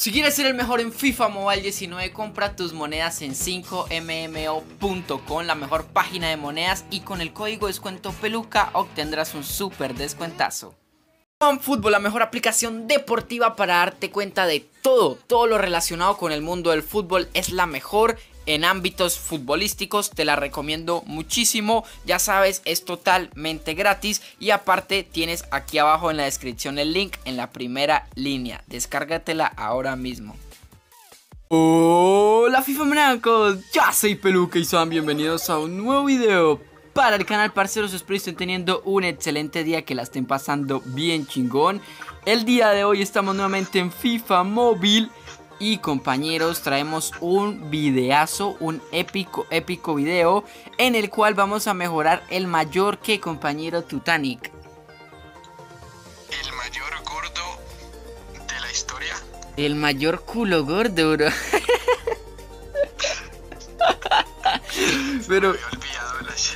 Si quieres ser el mejor en FIFA Mobile 19, compra tus monedas en 5mmo.com, la mejor página de monedas y con el código descuento peluca obtendrás un super descuentazo. Fútbol, la mejor aplicación deportiva para darte cuenta de todo, todo lo relacionado con el mundo del fútbol es la mejor en ámbitos futbolísticos, te la recomiendo muchísimo, ya sabes, es totalmente gratis y aparte tienes aquí abajo en la descripción el link en la primera línea, descárgatela ahora mismo. Hola FIFA Manacos, ya soy Peluca y sean bienvenidos a un nuevo video para el canal parceros, espero estén teniendo un excelente día, que la estén pasando bien chingón. El día de hoy estamos nuevamente en FIFA Móvil y compañeros traemos un videazo, un épico, épico video en el cual vamos a mejorar el mayor que compañero Titanic. El mayor gordo de la historia. El mayor culo gordo, bro. pero,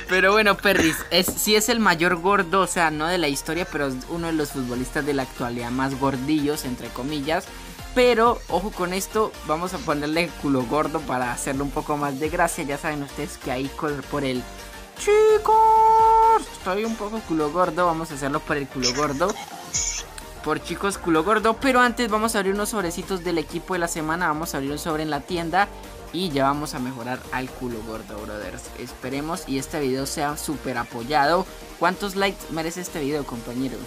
pero bueno, Perris, es, sí es el mayor gordo, o sea, no de la historia, pero es uno de los futbolistas de la actualidad más gordillos, entre comillas. Pero ojo con esto, vamos a ponerle culo gordo para hacerle un poco más de gracia. Ya saben ustedes que ahí por el chicos, estoy un poco culo gordo. Vamos a hacerlo por el culo gordo. Por chicos culo gordo. Pero antes vamos a abrir unos sobrecitos del equipo de la semana. Vamos a abrir un sobre en la tienda. Y ya vamos a mejorar al culo gordo, brothers. Esperemos y este video sea súper apoyado. ¿Cuántos likes merece este video, compañero?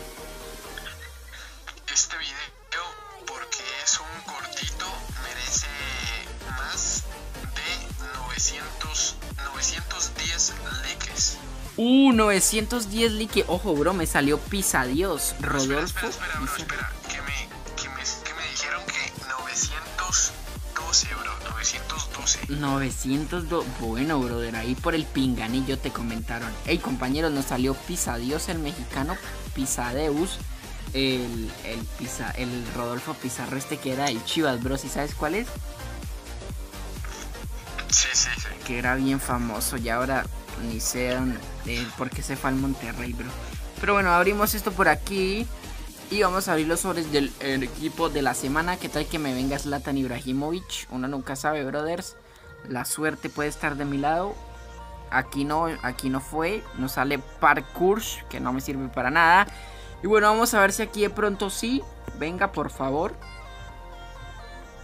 Uh, 910 likes. Ojo, bro, me salió Pisa Dios. Rodolfo. Espera, espera, bro, espera. Que me, que, me, que me dijeron que 912, bro. 912. 902. Bueno, brother, ahí por el pinganillo te comentaron. Hey, compañeros, nos salió Pisa Dios, el mexicano. Pisadeus el, el, el Rodolfo Pizarro este que era el Chivas, bro, ¿sí sabes cuál es? Sí, sí, sí. Que era bien famoso y ahora ni sé eh, por qué se fue al Monterrey, bro. Pero bueno, abrimos esto por aquí. Y vamos a abrir los sobres del equipo de la semana. ¿Qué tal que me venga Zlatan Ibrahimovic? Uno nunca sabe, brothers. La suerte puede estar de mi lado. Aquí no, aquí no fue. Nos sale Parkour, que no me sirve para nada. Y bueno, vamos a ver si aquí de pronto sí. Venga, por favor.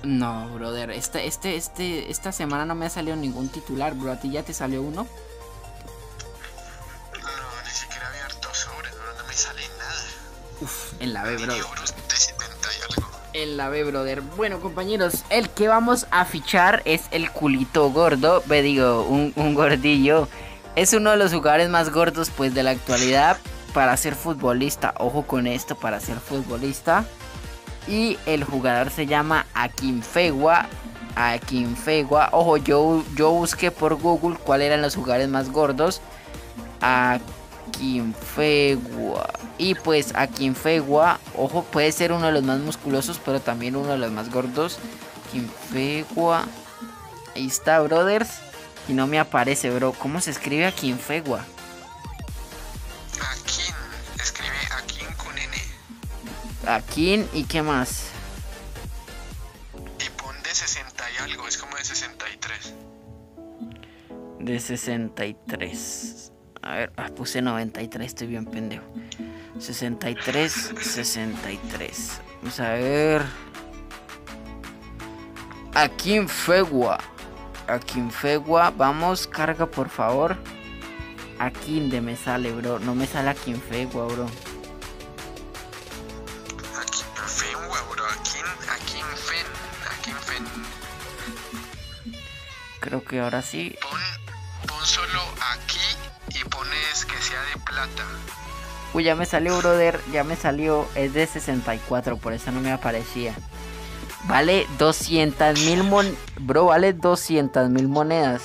No, brother. Este, este, este, esta semana no me ha salido ningún titular, bro. ¿A ti ya te salió uno? En la B, brother. En la B, brother. Bueno, compañeros, el que vamos a fichar es el culito gordo. Ve, digo, un, un gordillo. Es uno de los jugadores más gordos, pues, de la actualidad para ser futbolista. Ojo con esto, para ser futbolista. Y el jugador se llama Akinfegua. Akinfegua. Ojo, yo, yo busqué por Google cuáles eran los jugadores más gordos. Akinfegua. Y pues Akinfegua, ojo, puede ser uno de los más musculosos, pero también uno de los más gordos. Akinfegua. Ahí está, brothers. Y no me aparece, bro. ¿Cómo se escribe Akinfegua? Akin y qué más. Y pon de 60 y algo, es como de 63. De 63. A ver, ah, puse 93, estoy bien pendejo. 63, 63. Vamos a ver. Aquí en Fegua. Aquí en Fegua. Vamos, carga por favor. Aquí de me sale, bro. No me sale aquí en Fegua, bro. Creo que ahora sí. Pon, plata. Uy, ya me salió, brother. Ya me salió. Es de 64, por eso no me aparecía. Vale 200 mil mon... Bro, vale 200 mil monedas.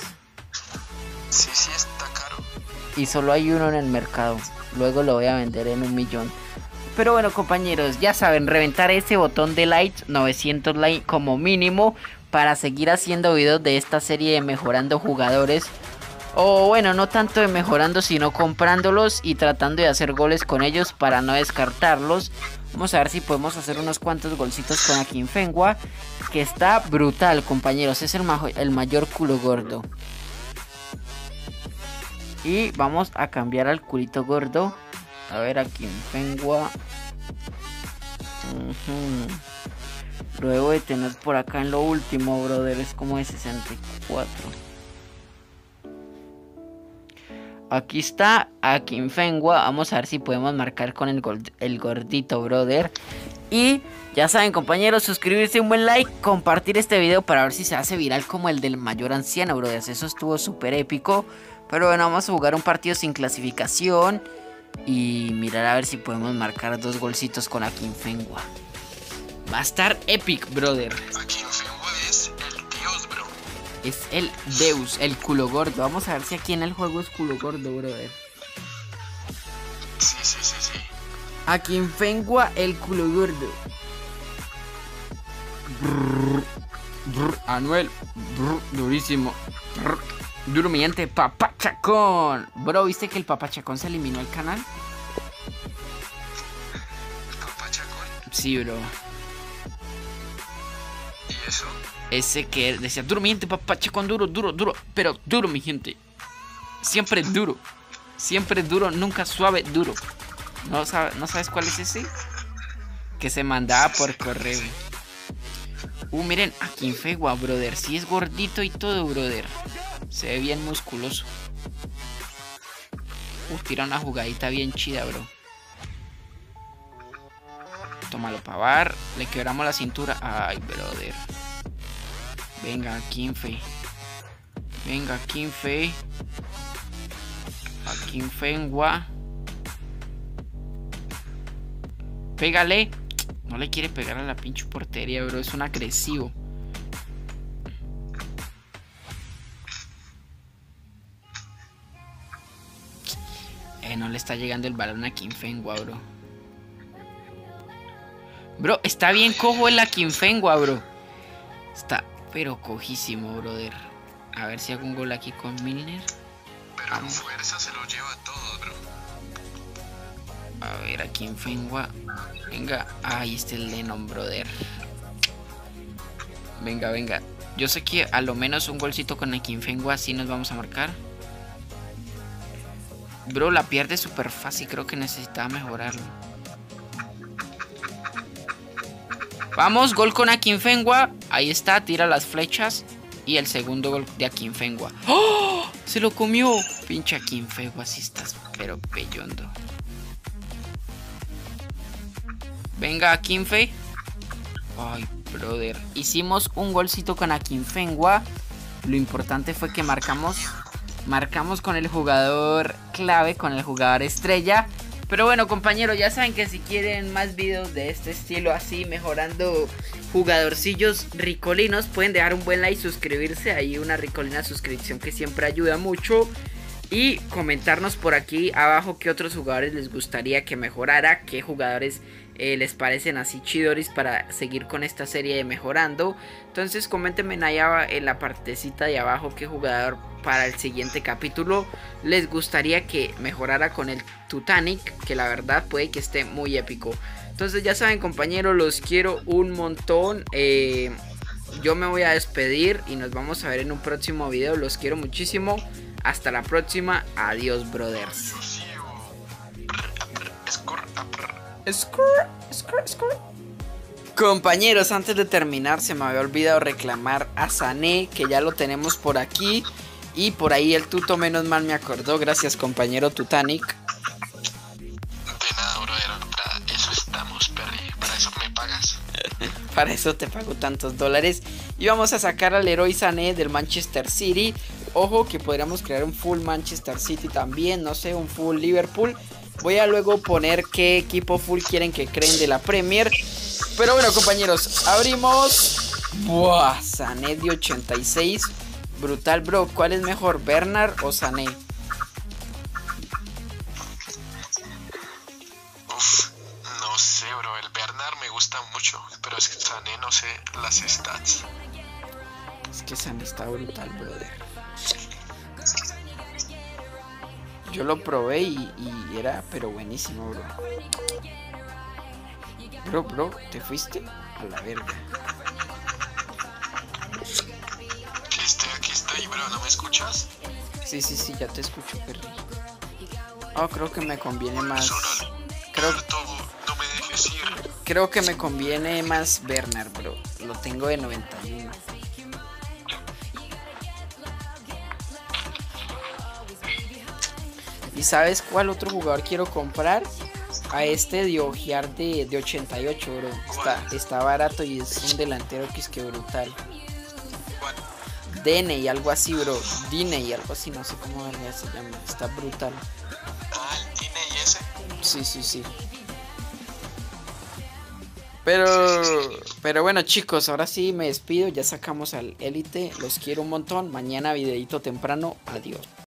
Sí, sí, está caro. Y solo hay uno en el mercado. Luego lo voy a vender en un millón. Pero bueno, compañeros, ya saben, reventar ese botón de likes, 900 likes como mínimo para seguir haciendo videos de esta serie de mejorando jugadores. O bueno, no tanto de mejorando, sino comprándolos y tratando de hacer goles con ellos para no descartarlos. Vamos a ver si podemos hacer unos cuantos golcitos con Akinfengua. que está brutal, compañeros. Es el, el mayor culo gordo. Y vamos a cambiar al culito gordo. A ver en Fengua. Luego de tener por acá en lo último, brother. Es como de 64. Aquí está a Fengua. Vamos a ver si podemos marcar con el, gordito, brother. Y ya saben, compañeros, suscribirse, un buen like, compartir este video para ver si se hace viral como el del mayor anciano, brother. Eso estuvo súper épico. Pero bueno, vamos a jugar un partido sin clasificación. Y mirar a ver si podemos marcar dos golcitos con Fengua. Va a estar epic, brother. Es el Deus, el culo gordo. Vamos a ver si aquí en el juego es culo gordo, brother. Sí, sí, sí, sí. Fengua, el culo gordo. Anuel, durísimo. Durmiente, papachacón. Bro, ¿viste que el papachacón se eliminó el canal? ¿Papachacón? Sí, bro. ¿Y eso? Ese que decía, durmiente, papachacón, duro, duro, duro. Pero duro, mi gente. Siempre duro. Siempre duro, nunca suave, duro. ¿No, ¿no sabes cuál es ese? Que se mandaba por correo. Uh, miren, aquí en Fegua, brother. Si es gordito y todo, brother. Se ve bien musculoso. Uh, tira una jugadita bien chida, bro. Tómalo para bar. Le quebramos la cintura. Ay, brother. Venga, Kinfe. Venga, Kinfe. A Kinfengua. Pégale. No le quiere pegar a la pinche portería, bro. Es un agresivo. Eh, no le está llegando el balón a Kinfengua, bro. Bro, está bien cojo el Kinfengua, bro. Está pero cojísimo, brother. A ver si hago un gol aquí con Milner. Pero fuerza se lo lleva todo, bro. A ver, aquí en Fengua. Venga. Ahí está el Lennon, brother. Venga, venga. Yo sé que a lo menos un golcito con el Fengua así nos vamos a marcar. Bro, la pierde súper fácil. Creo que necesitaba mejorarlo. Vamos, gol con Akinfengua. Ahí está, tira las flechas. Y el segundo gol de Akinfengua. ¡Oh! Se lo comió. Pinche Akinfengua, así estás, pero pellondo. Venga, Akinfe. Ay, brother. Hicimos un golcito con Akinfengua. Lo importante fue que marcamos. Marcamos con el jugador clave, con el jugador estrella. Pero bueno, compañeros, ya saben que si quieren más videos de este estilo así, mejorando jugadorcillos ricolinos, pueden dejar un buen like, suscribirse. Ahí una ricolina suscripción que siempre ayuda mucho. Y comentarnos por aquí abajo qué otros jugadores les gustaría que mejorara, qué jugadores eh, les parecen así chidoris para seguir con esta serie de mejorando. Entonces coméntenme allá en la partecita de abajo qué jugador para el siguiente capítulo les gustaría que mejorara con el Titanic, que la verdad puede que esté muy épico. Entonces ya saben compañeros, los quiero un montón. Eh, yo me voy a despedir y nos vamos a ver en un próximo video. Los quiero muchísimo. Hasta la próxima. Adiós, brothers. Compañeros, antes de terminar se me había olvidado reclamar a Sané, que ya lo tenemos por aquí. Y por ahí el tuto menos mal me acordó. Gracias compañero Tutanic. De nada, brother. Para eso estamos, Perry. Para eso me pagas. para eso te pago tantos dólares. Y vamos a sacar al héroe Sané del Manchester City. Ojo que podríamos crear un full Manchester City también. No sé, un full Liverpool. Voy a luego poner qué equipo full quieren que creen de la Premier. Pero bueno, compañeros, abrimos. Buah, Sané de 86. Brutal, bro. ¿Cuál es mejor, Bernard o Sané? Uf, no sé, bro. El Bernard me gusta mucho. Pero es que Sané no sé las stats. Es que Sané está brutal, brother. yo lo probé y, era, pero buenísimo, bro. Bro, bro, ¿te fuiste? A la verga. Aquí estoy, aquí estoy, bro, ¿no me escuchas? Sí, sí, sí, ya te escucho, Perry. Oh, creo que me conviene más. Creo, no me dejes ir. creo que me conviene más Bernard, bro. Lo tengo de 91. ¿Y sabes cuál otro jugador quiero comprar? A este Diogiar de, de 88, bro. Está, está barato y es un delantero que es que brutal. Dene y algo así, bro. Dine y algo así, no sé cómo se llama. Está brutal. Ah, el Tine y ese. Sí, sí, sí. Pero, pero bueno chicos, ahora sí me despido, ya sacamos al élite, los quiero un montón, mañana videito temprano, adiós.